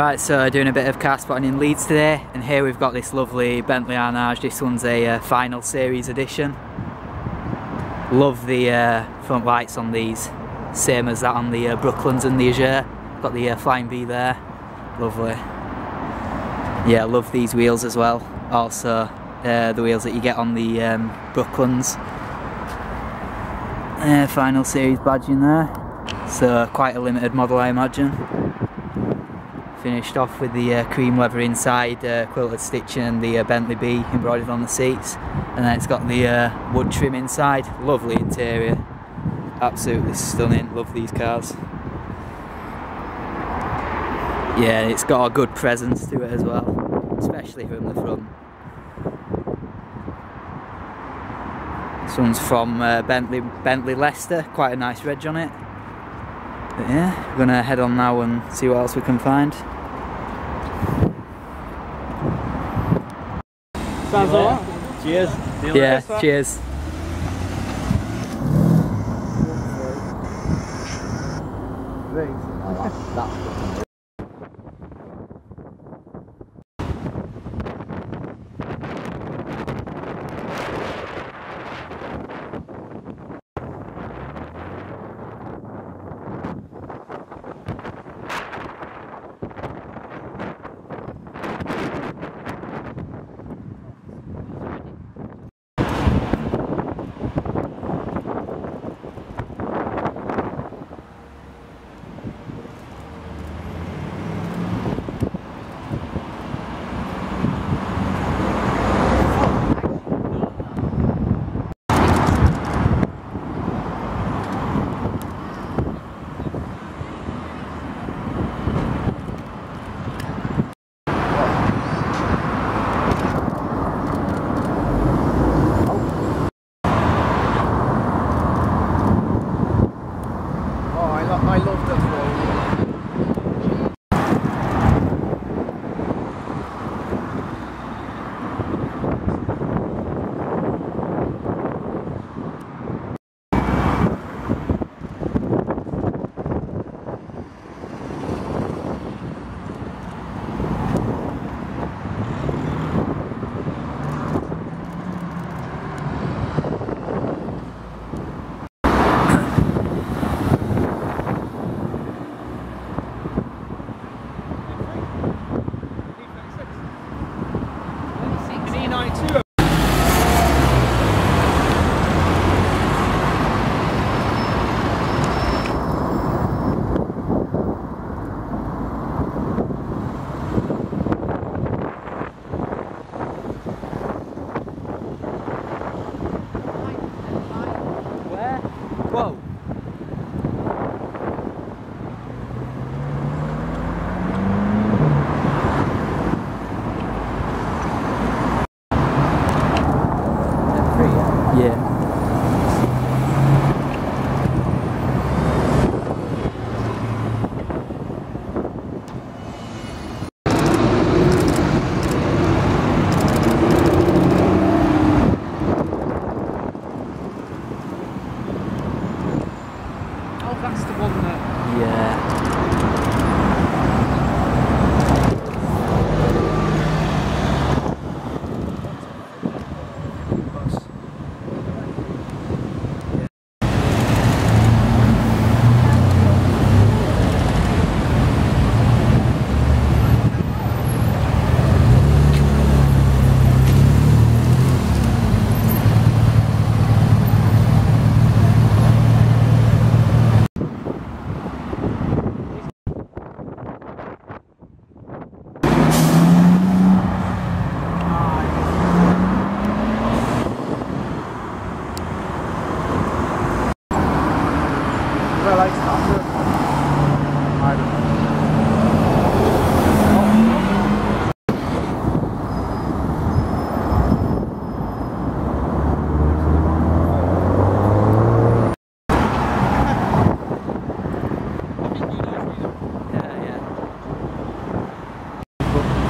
Right, so doing a bit of car spotting in Leeds today, and here we've got this lovely Bentley Arnage. This one's a uh, final series edition. Love the uh, front lights on these, same as that on the uh, Brooklands and the Azure. Got the uh, Flying B there, lovely. Yeah, love these wheels as well. Also, uh, the wheels that you get on the um, Brooklands. Uh, final series badge in there, so quite a limited model I imagine finished off with the uh, cream leather inside, uh, quilted stitching and the uh, Bentley B embroidered on the seats and then it's got the uh, wood trim inside, lovely interior, absolutely stunning, love these cars. Yeah, it's got a good presence to it as well, especially from the front. This one's from uh, Bentley, Bentley Leicester, quite a nice reg on it. But yeah, we're gonna head on now and see what else we can find. Sounds all right. Cheers. Yeah, cheers. Thanks. Yeah. Oh, that's the one that... Yeah.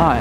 大